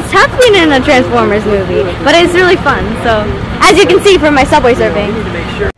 It's tough. Being in a Transformers movie, but it's really fun. So, as you can see from my subway survey.